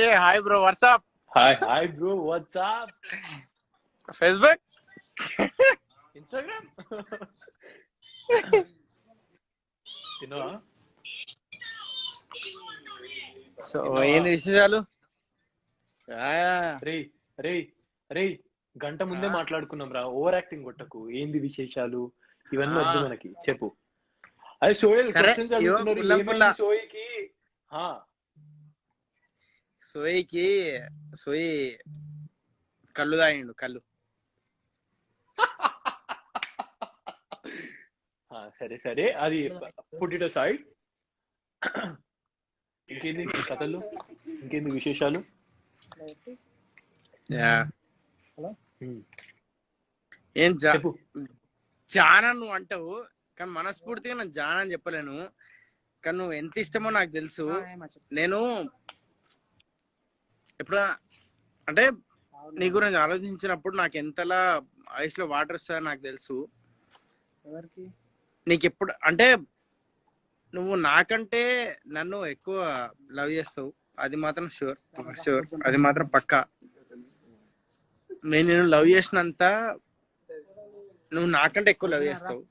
ఏ hi bro WhatsApp hi hi bro WhatsApp Facebook Instagram తిన్నావా? So ఏంది విశేషాలు? రే రే రే గంట ముందే మాట్లాడుకున్నాం రా ఓవర్ యాక్టింగ్ కొట్టకు ఏంది విశేషాలు? ఇవన్నీ వద్దు. మనకి చెప్పు. అదే సోయల్ క్వశ్చన్స్ అడుగుతున్నారు సోయికి? సోయికి సోయి కళ్ళు తాగిండు కళ్ళు సరే సరే అది ఇట్ సైడ్ ఇంకేంది కథలు ఇంకేంది విశేషాలు ఏం జానా నువ్వు అంటావు కానీ మనస్ఫూర్తిగా నేను జానా అని చెప్పలేను కానీ నువ్వు ఎంత ఇష్టమో నాకు తెలుసు నేను ఎప్పుడా? అంటే నీ గురించి ఆలోచించినప్పుడు నాకు ఎంతలా ఐస్లో వాటర్ వస్తాయో నాకు తెలుసు. ఎవరికి? నీకు ఎప్పుడు అంటే నువ్వు నాకంటే నన్ను ఎక్కువ లవ్ చేస్తావు. అది మాత్రం షూర్ షూర్ అది మాత్రం పక్కా. నేను నేను లవ్ చేసినంత నువ్వు నాకంటే ఎక్కువ లవ్ చేస్తావు.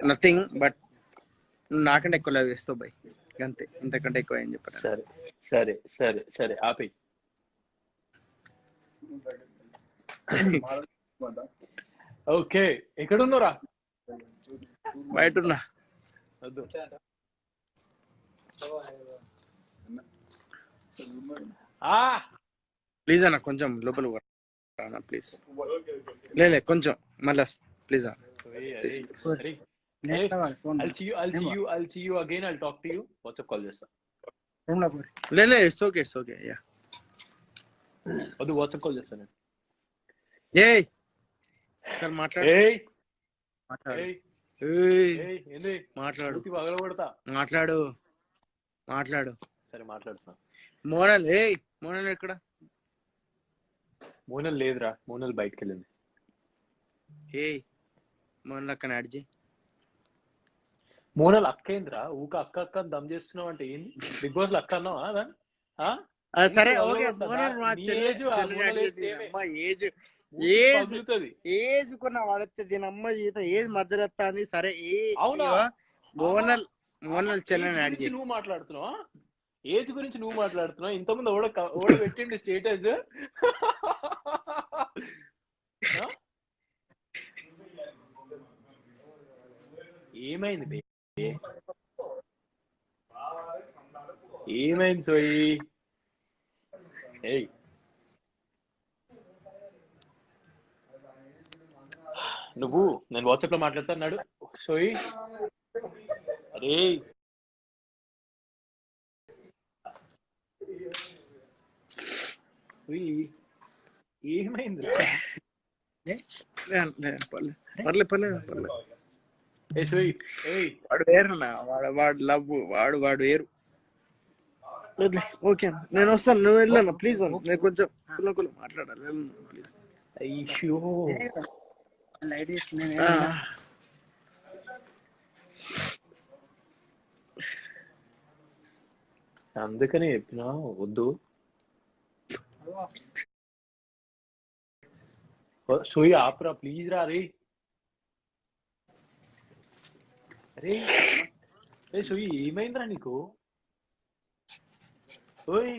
నథింగ్ బట్ నువ్వు నాకంటే ఎక్కువ లవ్ చేస్తావు బై. అంతే. ఇంతకంటే ఎక్కువ ఏం చెప్పాను సరే. సరే. సరే. సరే. ఆపి ఓకే. ఎక్కడున్నారా బయట ఉన్నా ప్లీజ్ అన్న కొంచెం లోపల అన్న ప్లీజ్. లే కొంచెం. మళ్ళీ ప్లీజ్ అన్న. అరే, నెట్ కావాలి phone I'll see you. I'll see you. I'll see you again. I'll talk to you. WhatsApp call చేస్తా. రూమ్లో లే లే it's okay it's okay yeah వద్దు వాట్సాప్ కాల్ చేస్తాను ఏయ్ సార్ మాట్లాడు. ఏయ్ మాట్లాడు. ఏయ్ ఏయ్. ఏయ్ ఏంది? మాట్లాడు. పగల కొడతా మాట్లాడు. మాట్లాడు. సరే మోనల్ ఏయ్ మోనల్ ఎక్కడ? మోనల్ లేదురా మోనల్ బయటకు వెళ్ళింది ఏయ్ మోనల్ అక్కడ అడిచి మోనల్ అక్క ఏందిరా ఊక అక్క అక్క దమ్ చేస్తున్నావు అంటే ఏంది? బిగ్ బాస్లో అక్క అన్నావా? సరే ఓకే మోనల్ మా ఏజ్, ఏజ్ ఏజ్ కొన్న వాడితే దీని అమ్మ జీత ఏజ్ మధ్యరత్తా అని సరే ఏ అవునా? మోనల్ మోనల్ చెల్లెని అడిగి నువ్వు మాట్లాడుతున్నావా? ఏజ్ గురించి నువ్వు మాట్లాడుతున్నావు? ఇంతకుముందు ఓడ ఓడ పెట్టిండి స్టేటస్. ఏమైంది బే? ఏమైంది సోయి? ఏయ్. నువ్వు నేను వాట్సాప్లో మాట్లాడుతున్నాడు సోయి. అరే. ఏమైంది లే, పర్లే పర్లే. వాడు వేరున్నా వాడు వాడు లవ్ వాడు వాడు వేరు. ఓకే. నేను వస్తాను నువ్వు వెళ్ళాను ప్లీజ్ నేను కొంచెం కుల కుల మాట్లాడాలి. ప్లీజ్. అయ్యో. అందుకనే చెప్పినా వద్దు. సోయి ఆపురా ప్లీజ్ రా రే అరే రే సోయి ఏమైందిరా నీకు? ఓయ్.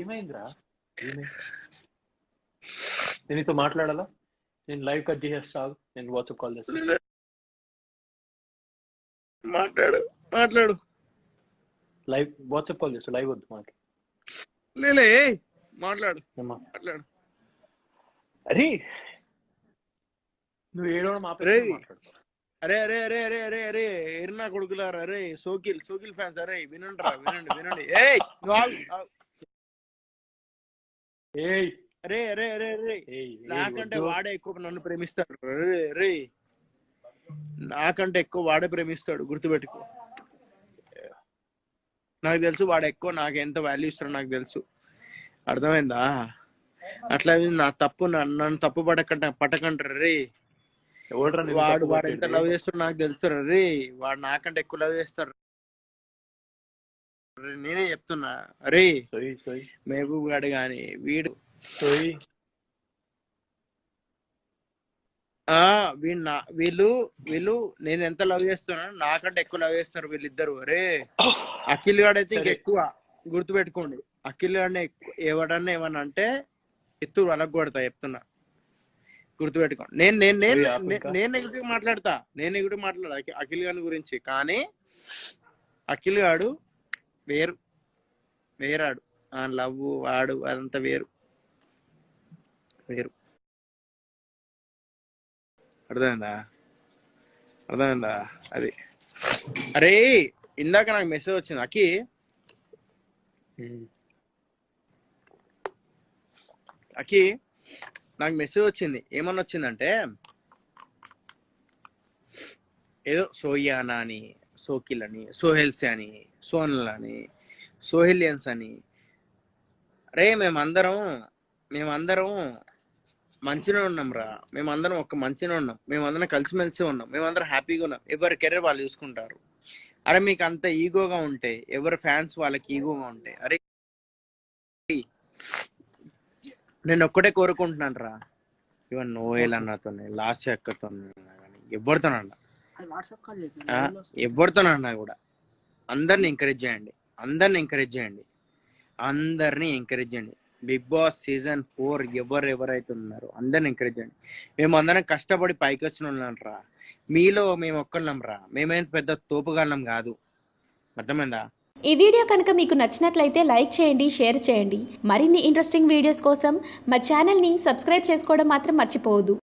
ఏమైందిరా? ఏమైంది నేను నీతో మాట్లాడాలా? నేను లైవ్ కట్ చేసేస్తా. నేను వాట్సాప్ కాల్ చేస్తాను మాట్లాడు మాట్లాడు. లైవ్ వాట్సాప్ కాల్ చేస్తా. లైవ్ వద్దు మనకి లేలే మాట్లాడు మాట్లాడు. అరే నువ్వు ఏడవడం అరే అరే అరే అరే అరే అరే ఎర్నా కొడుకులారా? అరే సోకిల్ సోకిల్ ఫ్యాన్స్ అరే వినండి రా వినండి వినండి. ఏయ్ ఆగు. ఏయ్. అరే అరే అరే అరే. నాకంటే. వాడే ఎక్కువ నన్ను ప్రేమిస్తాడు. రే రే నాకంటే ఎక్కువ వాడే ప్రేమిస్తాడు. గుర్తుపెట్టుకో. నాకు తెలుసు వాడు ఎక్కువ నాకు ఎంత వాల్యూ ఇస్తాడో నాకు తెలుసు. అర్థమైందా? అట్లా నా తప్పు నన్ను తప్పు పడకంట పట్టకంటారు రే. వాడు వాడు ఎంత? లవ్ చేస్తాడు నాకు తెలుసు రే. వాడు నాకంటే ఎక్కువ లవ్ చేస్తాడు రే, నేనే చెప్తున్నా. అరే మహబూబ్ గాడు గాని వీడు ఆ వీడు నా వీళ్ళు వీళ్ళు నేను ఎంత లవ్ చేస్తున్నాను నాకంటే ఎక్కువ లవ్ చేస్తారు వీళ్ళిద్దరు. అరే అఖిల్ గాడు అయితే. ఇంకెక్కువ గుర్తు పెట్టుకోండి అఖిల్ గాడిని ఎవడన్నా ఏమన్నా అంటే ఎత్తు వాళ్ళకు కొడతా చెప్తున్నా. గుర్తు పెట్టుకోండి నేను నేను నేను. నేను నెగిటివ్ మాట్లాడతా. నేను నెగిటివ్ మాట్లాడా అఖి- అఖిల్ గాని గురించి. కానీ అఖిల్ గాడు వేరు. వేరాడు. ఆ లవ్ వాడు అదంతా వేరు. వేరు. అర్థమైందా? అర్థమైందా? అది. అరే ఇందాక నాకు మెసేజ్ వచ్చింది. అకి ఉమ్. అకి నాకు మెసేజ్ వచ్చింది. ఏమన్నా వచ్చిందంటే ఏదో సోయానా అని సోకిల్ అని సోహెల్స్ అని సోనల్ అని సోహెలియన్స్ అని. రే మేమందరం మేమందరం మంచిగా ఉన్నాం రా. మేమందరం ఒక మంచిగా ఉన్నాం. మేమందరం కలిసిమెలిసి ఉన్నాం. మేమందరం హ్యాపీగా ఉన్నాం. ఎవరి కెరీర్ వాళ్ళు చూసుకుంటారు. అరే మీకు అంత ఈగోగా ఉంటే ఎవరి ఫ్యాన్స్ వాళ్ళకి ఈగోగా ఉంటాయి అరే నేను ఒక్కటే కోరుకుంటున్నాను రా ఇవన్ నోయల్ అన్నతో లాస్ట్ చేద్దాం ఆ, లైవ్లో వస్తుంది. ఎవరితోనన్నా కూడా. అందరిని ఎంకరేజ్ చేయండి. అందరిని ఎంకరేజ్ చేయండి. అందరిని ఎంకరేజ్ చేయండి. బిగ్ బాస్ సీజన్ ఫోర్ ఎవరు ఎవరైతే ఉన్నారో అందరిని ఎంకరేజ్ చేయండి. మేము అందరం కష్టపడి పైకి వచ్చిన రా మీలో మేము ఒక్కళ్ళం రా మేమేం పెద్ద తోపుగాళ్ళం కాదు. అర్థమైందా? ఈ వీడియో కనుక మీకు నచ్చినట్లయితే లైక్ చేయండి షేర్ చేయండి. మరిన్ని ఇంట్రెస్టింగ్ వీడియోస్ కోసం మా ఛానల్ని సబ్స్క్రైబ్ చేసుకోవడం మాత్రం మర్చిపోవద్దు.